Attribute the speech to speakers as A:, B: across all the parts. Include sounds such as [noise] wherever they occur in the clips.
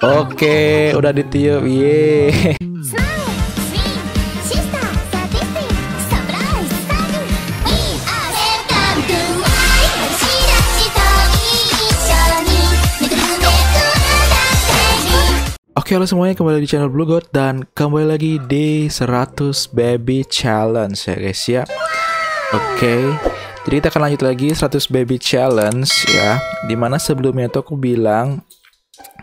A: Oke, udah ditiup. Ye. Oke halo semuanya kembali di channel Blue God dan kembali lagi di 100 Baby Challenge ya guys ya Oke jadi kita akan lanjut lagi 100 Baby Challenge ya Di mana sebelumnya tuh aku bilang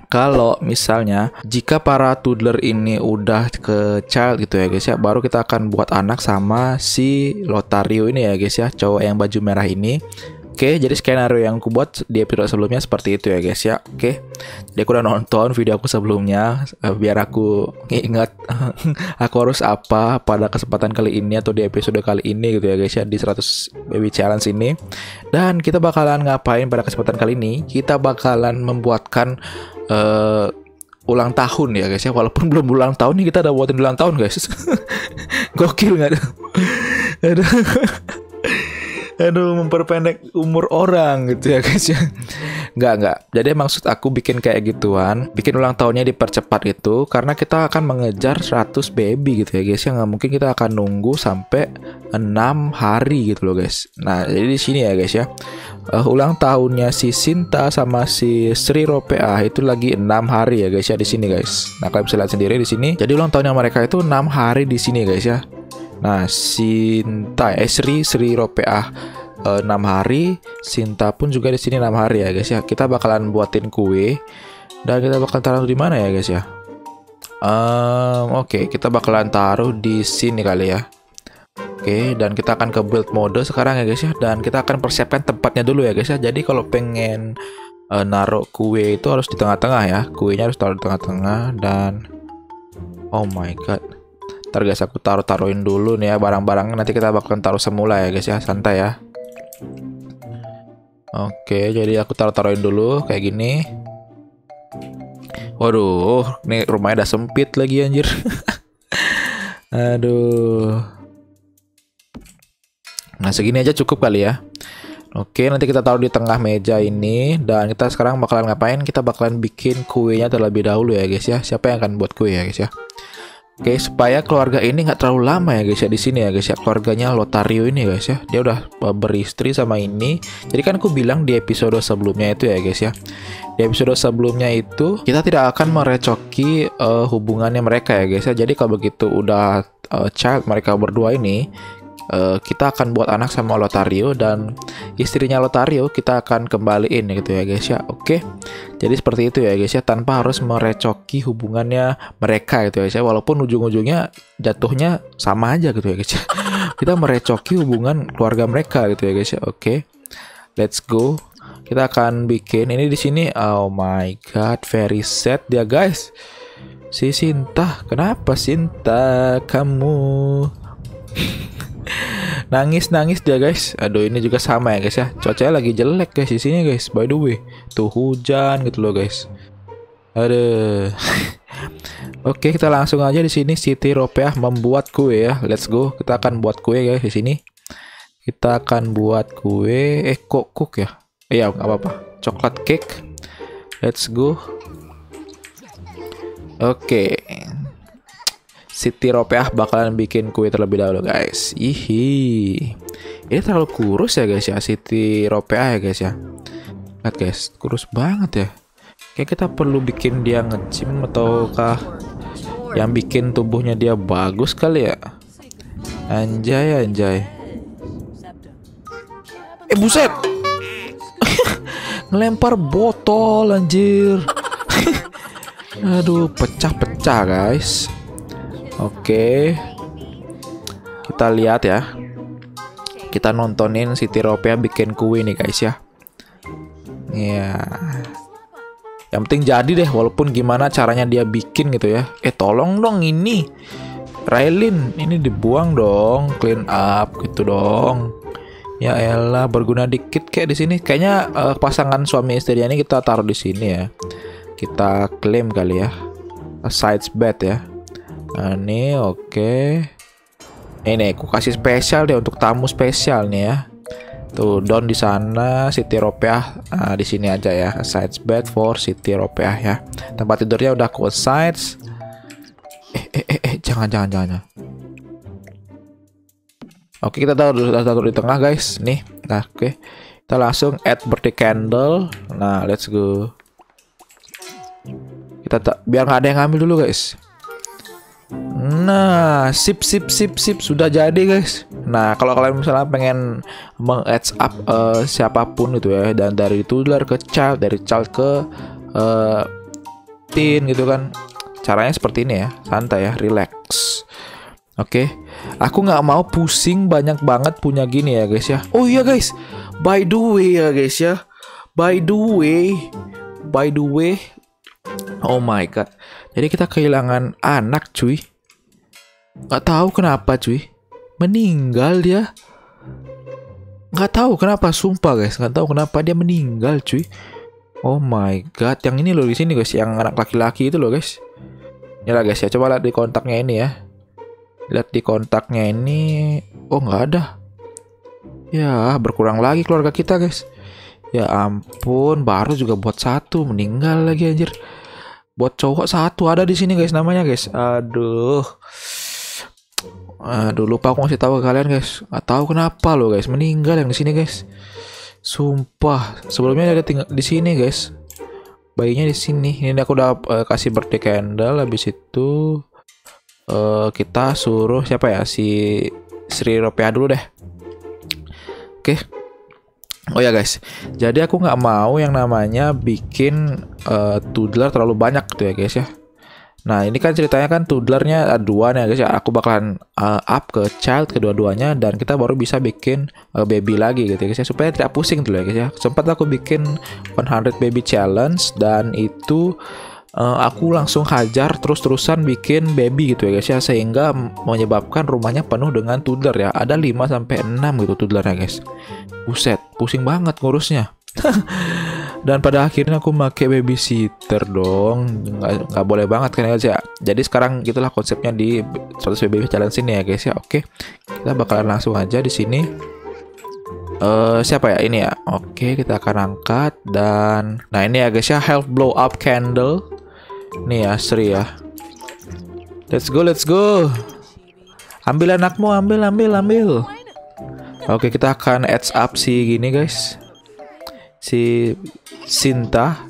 A: kalau misalnya jika para toddler ini udah ke child gitu ya guys ya baru kita akan buat anak sama si Lotario ini ya guys ya cowok yang baju merah ini Oke, jadi skenario yang aku buat di episode sebelumnya seperti itu ya guys ya. Oke, jadi aku udah nonton video aku sebelumnya uh, biar aku ingat [laughs] aku harus apa pada kesempatan kali ini atau di episode kali ini gitu ya guys ya di 100 baby challenge ini. Dan kita bakalan ngapain pada kesempatan kali ini? Kita bakalan membuatkan uh, ulang tahun ya guys ya. Walaupun [laughs] belum ulang tahun nih kita udah buatin ulang tahun guys. [laughs] Gokil nggak? [laughs] Aduh. Aduh memperpendek umur orang gitu ya guys ya nggak nggak. Jadi maksud aku bikin kayak gituan bikin ulang tahunnya dipercepat gitu karena kita akan mengejar 100 baby gitu ya guys. Ya nggak mungkin kita akan nunggu sampai 6 hari gitu loh guys. Nah jadi di sini ya guys ya. Uh, ulang tahunnya si Sinta sama si Sri Ropea itu lagi 6 hari ya guys ya di sini guys. Nah kalian bisa lihat sendiri di sini. Jadi ulang tahunnya mereka itu 6 hari di sini guys ya. Nah, Sinta eh Sri Sri Ropeah eh, 6 hari, Sinta pun juga di sini 6 hari ya guys ya. Kita bakalan buatin kue dan kita bakal taruh di mana ya guys ya? Um, Oke, okay, kita bakalan taruh di sini kali ya. Oke, okay, dan kita akan ke build mode sekarang ya guys ya. Dan kita akan persiapkan tempatnya dulu ya guys ya. Jadi kalau pengen uh, naruh kue itu harus di tengah-tengah ya. Kuenya harus taruh di tengah-tengah dan oh my god Ntar guys aku taruh-taruhin dulu nih ya barang-barangnya nanti kita bakalan taruh semula ya guys ya santai ya Oke jadi aku taruh-taruhin dulu kayak gini Waduh ini rumahnya udah sempit lagi anjir [laughs] Aduh Nah segini aja cukup kali ya Oke, nanti kita taruh di tengah meja ini dan kita sekarang bakalan ngapain? Kita bakalan bikin kuenya terlebih dahulu ya guys ya. Siapa yang akan buat kue ya guys ya? Oke, okay, supaya keluarga ini nggak terlalu lama ya guys ya di sini ya guys ya keluarganya Lotario ini guys ya. Dia udah beristri sama ini. Jadi kan aku bilang di episode sebelumnya itu ya guys ya. Di episode sebelumnya itu kita tidak akan merecoki uh, hubungannya mereka ya guys ya. Jadi kalau begitu udah uh, child mereka berdua ini uh, kita akan buat anak sama Lotario dan istrinya Lotario kita akan kembaliin gitu ya guys ya. Oke. Jadi seperti itu ya guys ya tanpa harus merecoki hubungannya mereka gitu ya guys ya. Walaupun ujung-ujungnya jatuhnya sama aja gitu ya guys ya. [laughs] kita merecoki hubungan keluarga mereka gitu ya guys ya. Oke. Let's go. Kita akan bikin ini di sini. Oh my god, very sad dia guys. Si Sinta, kenapa Sinta kamu? [laughs] nangis nangis dia guys aduh ini juga sama ya guys ya cuacanya lagi jelek guys di sini guys by the way tuh hujan gitu loh guys aduh [laughs] Oke, kita langsung aja di sini Siti Ropeah membuat kue ya. Let's go. Kita akan buat kue guys di sini. Kita akan buat kue eh kok cook ya. Iya, nggak apa-apa. Coklat cake. Let's go. Oke. Siti Ropeah bakalan bikin kue terlebih dahulu guys. Ihi. Ini terlalu kurus ya guys ya Siti Ropeah ya guys ya. Lihat guys, kurus banget ya. Kayak kita perlu bikin dia nge-gym ataukah yang bikin tubuhnya dia bagus kali ya. Anjay anjay. Eh buset. [laughs] Ngelempar botol anjir. [laughs] Aduh, pecah-pecah guys. Oke. Kita lihat ya. Kita nontonin Siti Ropea bikin kue nih guys ya. Iya. Yang penting jadi deh walaupun gimana caranya dia bikin gitu ya. Eh tolong dong ini. Railin, ini dibuang dong, clean up gitu dong. Ya elah berguna dikit kayak di sini. Kayaknya uh, pasangan suami istri ini kita taruh di sini ya. Kita klaim kali ya. A sides bed ya. Nah, ini oke. Okay. Ini aku kasih spesial deh untuk tamu spesial nih ya. Tuh, Don di sana, City Ropeah nah, di sini aja ya. Sides bed for City Ropeah ya. Tempat tidurnya udah aku sides. Eh, eh, eh, eh, jangan, jangan, jangan. Oke, kita taruh taruh di tengah, guys. Nih, nah, oke. Kita langsung add birthday candle. Nah, let's go. Kita tak biar nggak ada yang ngambil dulu, guys. Nah, sip sip sip sip sudah jadi guys. Nah, kalau kalian misalnya pengen meng up uh, siapa pun itu ya dan dari toddler ke child, dari child ke uh, teen gitu kan. Caranya seperti ini ya, santai ya, relax. Oke, okay. aku nggak mau pusing banyak banget punya gini ya guys ya. Oh iya guys, by the way ya guys ya, by the way, by the way, oh my god. Jadi kita kehilangan anak cuy Gak tahu kenapa cuy. Meninggal dia. Gak tahu kenapa sumpah guys. Gak tahu kenapa dia meninggal cuy. Oh my god, yang ini loh di sini guys, yang anak laki-laki itu loh guys. Ya lah guys ya, coba lihat di kontaknya ini ya. Lihat di kontaknya ini, oh nggak ada. Ya berkurang lagi keluarga kita guys. Ya ampun, baru juga buat satu meninggal lagi anjir. Buat cowok satu ada di sini guys namanya guys. Aduh. Aduh lupa aku ngasih tahu ke kalian guys. Gak tahu kenapa loh guys meninggal yang di sini guys. Sumpah sebelumnya ada tinggal di sini guys. Bayinya di sini. Ini aku udah uh, kasih birthday candle. Habis itu uh, kita suruh siapa ya si Sri Ropea dulu deh. Oke. Okay. Oh ya guys, jadi aku nggak mau yang namanya bikin uh, toddler terlalu banyak tuh ya guys ya. Nah ini kan ceritanya kan toddlernya ada dua nih guys ya. Aku bakalan uh, up ke child kedua-duanya dan kita baru bisa bikin uh, baby lagi gitu ya guys ya. Supaya tidak pusing tuh ya guys ya. Sempat aku bikin 100 baby challenge dan itu uh, aku langsung hajar terus-terusan bikin baby gitu ya guys ya. Sehingga menyebabkan rumahnya penuh dengan toddler ya. Ada 5 sampai 6 gitu toddlernya guys. Buset, pusing banget ngurusnya. [laughs] dan pada akhirnya aku pakai babysitter dong nggak, nggak boleh banget kan guys ya jadi sekarang gitulah konsepnya di 100 baby challenge ini ya guys ya oke kita bakalan langsung aja di sini uh, siapa ya ini ya oke kita akan angkat dan nah ini ya guys ya health blow up candle nih ya Sri ya. Let's go let's go. Ambil anakmu ambil ambil ambil. Oke kita akan edge up si gini guys. Si Sinta.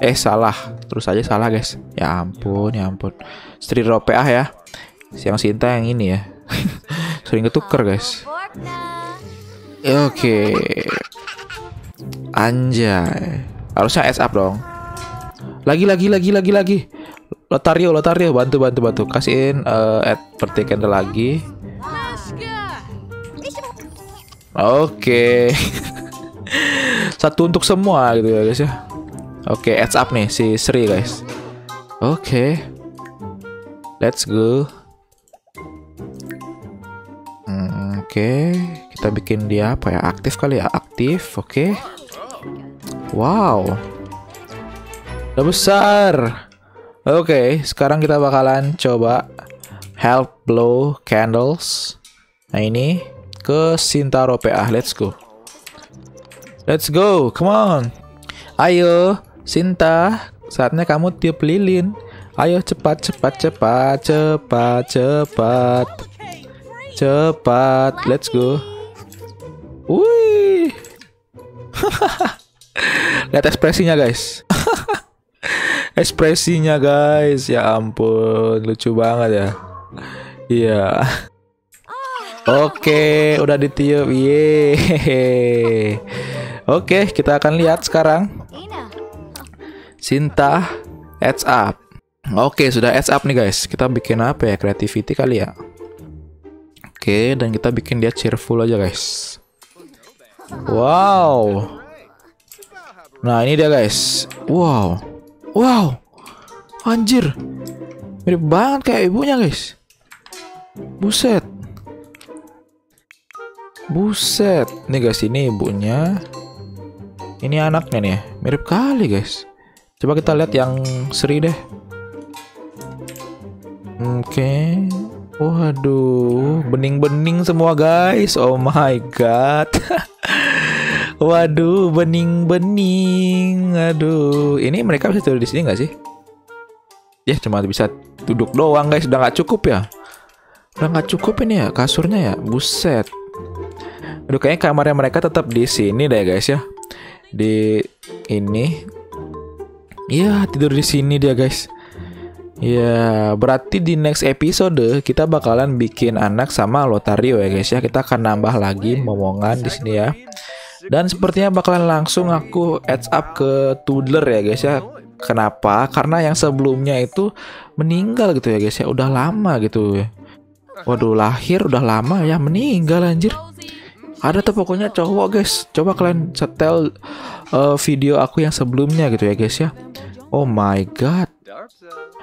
A: Eh salah. Terus aja salah guys. Ya ampun ya ampun. Sri Ropeah ya. Siang Sinta yang ini ya. [laughs] Sering ketuker guys. Ya, oke. Anjay. Harusnya S up dong lagi lagi lagi lagi lagi Lotario Lotario bantu bantu bantu kasihin uh, at pertikan lagi oke okay. [laughs] Satu untuk semua gitu ya guys ya. Oke, okay, heads up nih si Sri guys. Oke. Okay. Let's go. Hmm, oke, okay. kita bikin dia apa ya? Aktif kali ya? Aktif, oke. Okay. Wow. Udah besar. Oke, okay, sekarang kita bakalan coba help blow candles. Nah ini ke Sintaro PA. Let's go. Let's go, come on. Ayo, Sinta, saatnya kamu tiup lilin. Ayo cepat, cepat, cepat, cepat, cepat. Cepat, let's go. Wih. [laughs] Lihat ekspresinya, guys. Ekspresinya, guys. Ya ampun, lucu banget ya. Iya. Oke, udah ditiup. Yeay. Oke, kita akan lihat sekarang. Sinta heads up. Oke, sudah heads up nih guys. Kita bikin apa ya? Creativity kali ya. Oke, dan kita bikin dia cheerful aja guys. Wow. Nah, ini dia guys. Wow. Wow. Anjir. Mirip banget kayak ibunya guys. Buset. Buset. Nih guys, ini ibunya. Ini anaknya nih, mirip kali guys. Coba kita lihat yang Sri deh. Oke. Okay. Waduh, bening-bening semua guys. Oh my god. [laughs] Waduh, bening-bening. Aduh, ini mereka bisa tidur di sini nggak sih? Ya, cuma bisa duduk doang guys. Udah nggak cukup ya? Udah nggak cukup ini ya kasurnya ya. Buset. Aduh, kayaknya kamarnya mereka tetap di sini deh guys ya. Di ini. Iya, tidur di sini dia guys. Ya, berarti di next episode kita bakalan bikin anak sama Lotario ya guys ya. Kita akan nambah lagi momongan di sini ya. Dan sepertinya bakalan langsung aku adds up ke Toddler ya guys ya. Kenapa? Karena yang sebelumnya itu meninggal gitu ya guys ya. Udah lama gitu. Waduh, lahir udah lama ya meninggal anjir. Ada tuh pokoknya cowok guys. Coba kalian setel uh, video aku yang sebelumnya gitu ya guys ya. Oh my god.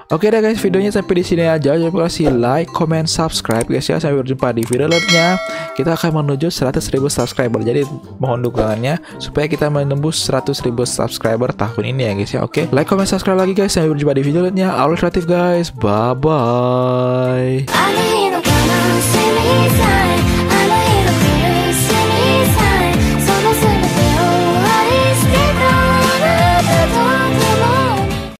A: Oke deh guys, videonya sampai di sini aja. Jangan lupa kasih like, comment, subscribe guys ya. Sampai berjumpa di video lainnya. Kita akan menuju 100.000 subscriber. Jadi mohon dukungannya supaya kita menembus 100.000 subscriber tahun ini ya guys ya. Oke, like, comment, subscribe lagi guys. Sampai berjumpa di video lainnya. Kreatif guys. Bye bye.